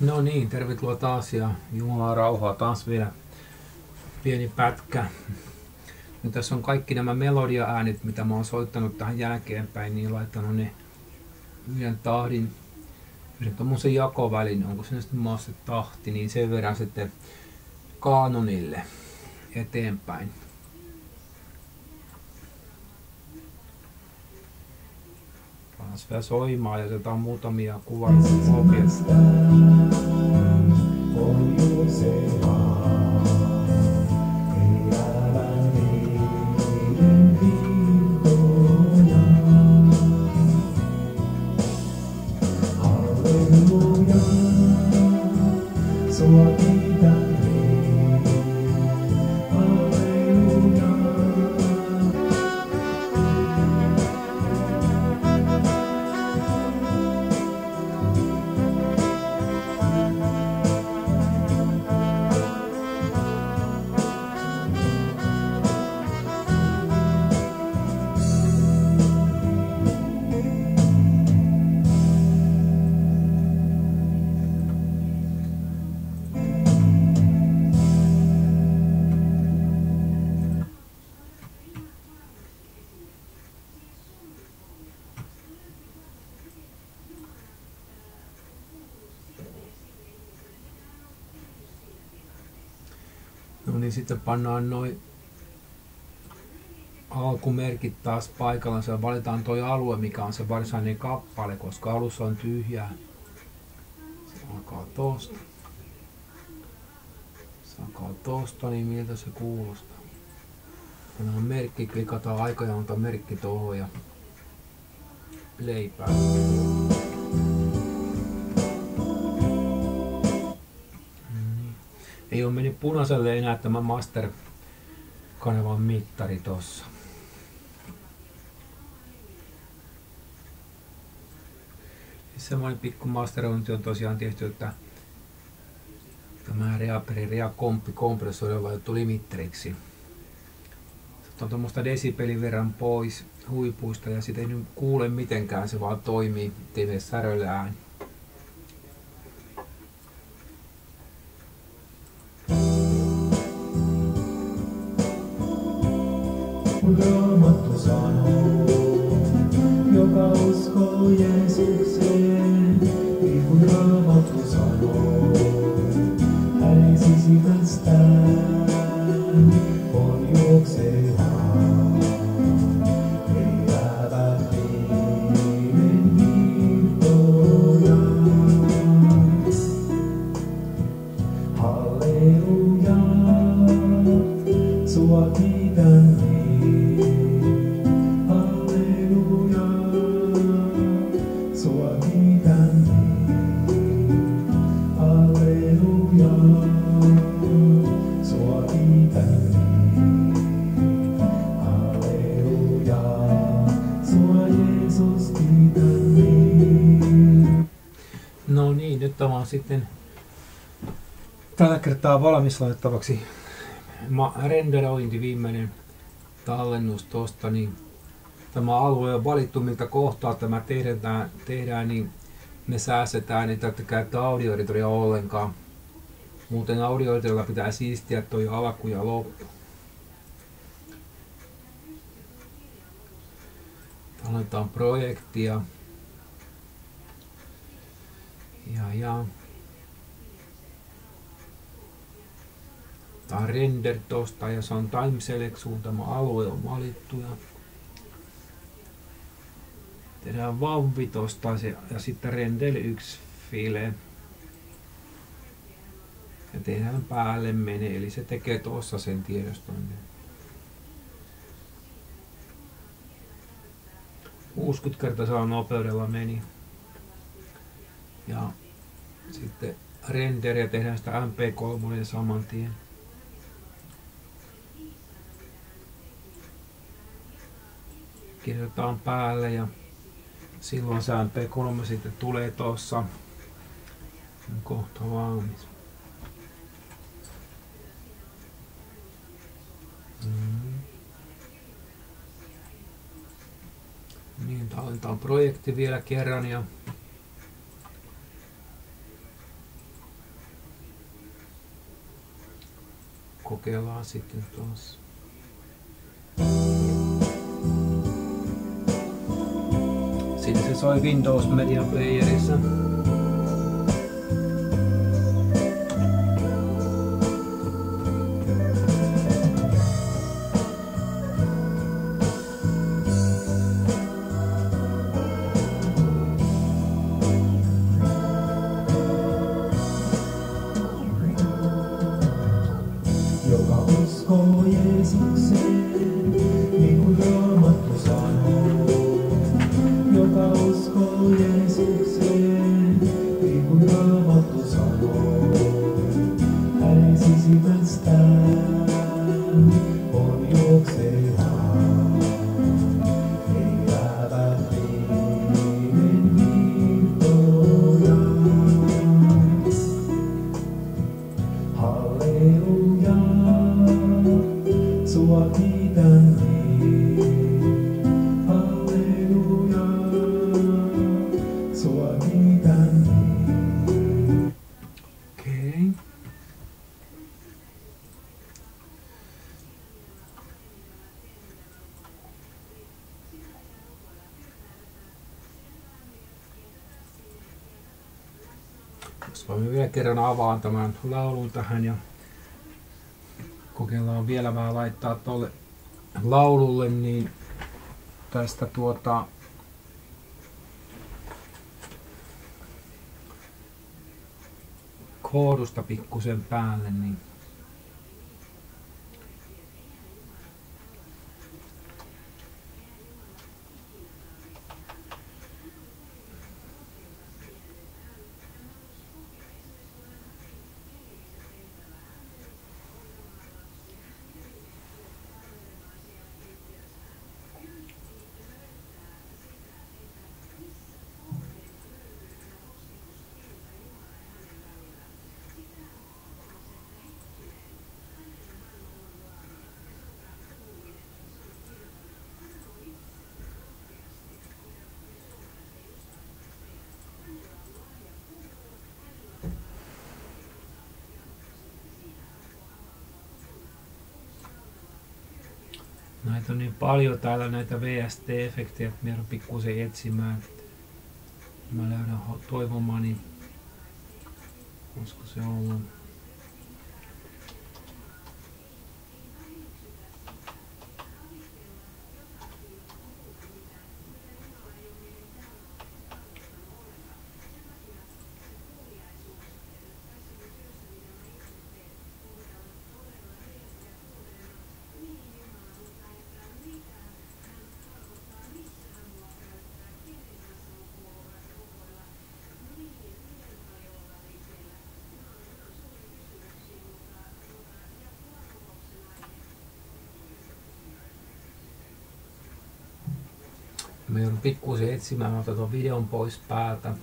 No niin, tervetuloa taas ja Jumalaa rauhaa taas vielä pieni pätkä. No, tässä on kaikki nämä melodia-äänet, mitä mä oon soittanut tähän jälkeenpäin, niin laittanut ne yhden tahdin, yhden tommosen jakovälin, onko se sitten maassa tahti, niin sen verran sitten kaanonille eteenpäin. Panas vielä soimaan ja otetaan muutamia kuvauksia. 所以的。Niin, sitten pannaan noin alkumerkit taas paikallaan. ja valitaan toi alue, mikä on se varsinainen kappale, koska alussa on tyhjää. Se alkaa tosta. Se alkaa tosta, niin miltä se kuulostaa. Pannaan merkki, klikataan aika ja antaa merkki tuohon ja leipää. Ei ole mennyt punaiselle enää tämä master-kanavan mittari tossa. Semmoinen pikku masterointi on tosiaan tehty, että tämä Reaperi Rea Komppi kompressori on laitettu limitteriksi. Sitten on tuommoista desibelin verran pois huipuista ja sitä ei kuule mitenkään, se vaan toimii, ettei särölle ääni. on mõtlusanu, joka usku Jeesus. Nyt on sitten tällä kertaa valmis laitettavaksi ma- renderointi, viimeinen tallennus tosta, niin tämä alue on valittu, miltä kohtaa tämä tehdään, tehdään niin me säästetään, että te käyttää audioeditoria ollenkaan. Muuten audioeditorilla pitää siistiä toi alku ja loppu. Tallennetaan projektia. Tää on render tosta ja se on time select tämä alue on valittu ja tehdään vauvi tosta ja sitten render 1 file. Ja tehdään päälle mene eli se tekee tuossa sen tiedostoinnin 60 kertaa nopeudella meni. Ja sitten render ja tehdään sitä MP3 saman tien. Kirjoitetaan päälle ja silloin se MP3 sitten tulee tuossa. On kohta valmis. Mm. Niin, tallentaan projekti vielä kerran ja kokeillaan sitten tuossa. Siinä se soi Windows Media Playerissa. Polską jest sua. Jos voimme vielä kerran avaan tämän laulun tähän ja kokeillaan vielä vähän laittaa tuolle laululle, niin tästä tuota koodusta pikkusen päälle, niin näitä on niin paljon täällä näitä VST-efektejä, että minä pikkusen etsimään. Mä löydän ho- toivomani, olisiko se ollut Me joudun pikkusen etsimään, mä otan tuon videon pois päältä.